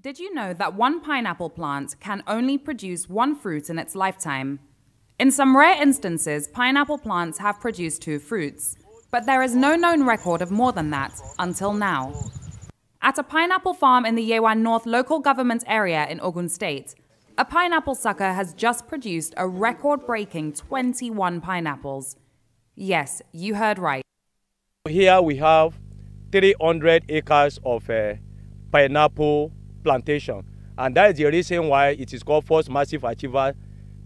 Did you know that one pineapple plant can only produce one fruit in its lifetime? In some rare instances, pineapple plants have produced two fruits, but there is no known record of more than that until now. At a pineapple farm in the Yewa North local government area in Ogun State, a pineapple sucker has just produced a record breaking 21 pineapples. Yes, you heard right. Here we have 300 acres of uh, pineapple plantation. And that is the reason why it is called First Massive Achiever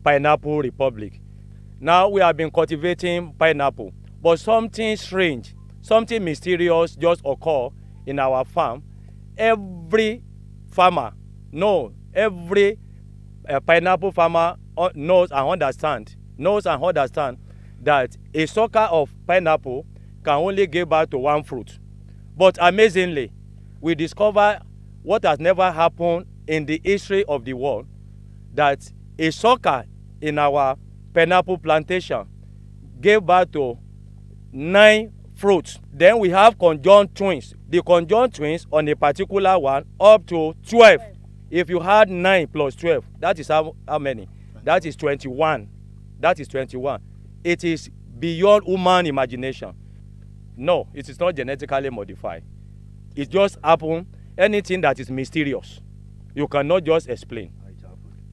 Pineapple Republic. Now we have been cultivating pineapple, but something strange, something mysterious just occur in our farm. Every farmer, no, every uh, pineapple farmer knows and understand, knows and understand that a sucker of pineapple can only give birth to one fruit. But amazingly, we discover what has never happened in the history of the world that a sucker in our pineapple plantation gave birth to nine fruits. Then we have conjoined twins. The conjoined twins on a particular one up to 12. If you had nine plus 12, that is how, how many? That is 21. That is 21. It is beyond human imagination. No, it is not genetically modified. It just happened anything that is mysterious, you cannot just explain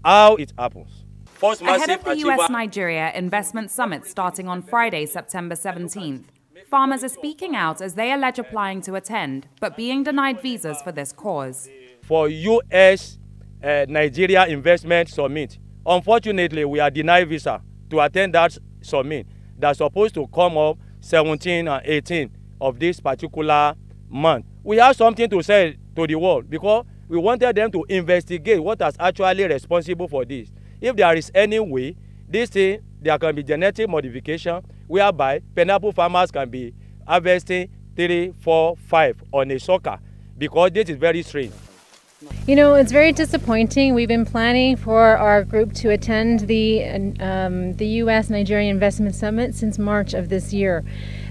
how it happens. First Ahead of the US Nigeria Investment Summit starting on Friday, September 17th, farmers are speaking out as they allege applying to attend, but being denied visas for this cause. For US uh, Nigeria Investment Summit, unfortunately, we are denied visa to attend that summit that's supposed to come up 17 and 18 of this particular month. We have something to say to the world because we wanted them to investigate what is actually responsible for this. If there is any way, this thing, there can be genetic modification whereby pineapple farmers can be harvesting three, four, five on a sucker because this is very strange. You know, it's very disappointing. We've been planning for our group to attend the um, the U.S. Nigerian Investment Summit since March of this year,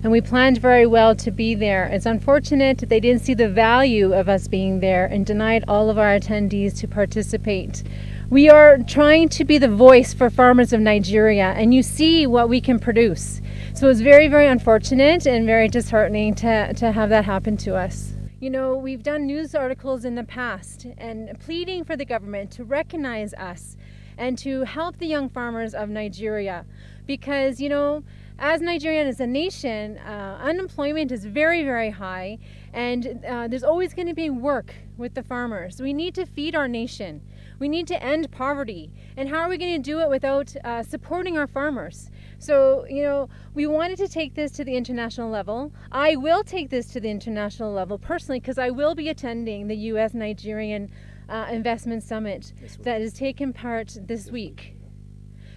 and we planned very well to be there. It's unfortunate that they didn't see the value of us being there and denied all of our attendees to participate. We are trying to be the voice for farmers of Nigeria, and you see what we can produce. So it's very, very unfortunate and very disheartening to, to have that happen to us. You know, we've done news articles in the past and pleading for the government to recognize us and to help the young farmers of Nigeria because, you know, as Nigeria as a nation, uh, unemployment is very, very high, and uh, there's always going to be work with the farmers. We need to feed our nation. We need to end poverty. And how are we going to do it without uh, supporting our farmers? So, you know, we wanted to take this to the international level. I will take this to the international level personally because I will be attending the U.S. Nigerian uh, Investment Summit that is taking part this week.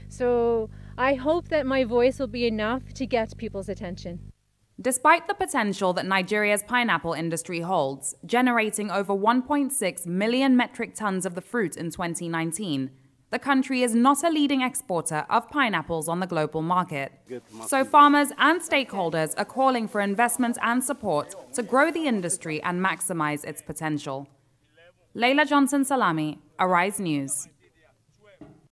So, I hope that my voice will be enough to get people's attention. Despite the potential that Nigeria's pineapple industry holds, generating over 1.6 million metric tons of the fruit in 2019, the country is not a leading exporter of pineapples on the global market. So farmers and stakeholders are calling for investment and support to grow the industry and maximize its potential. Laila Johnson Salami, Arise News.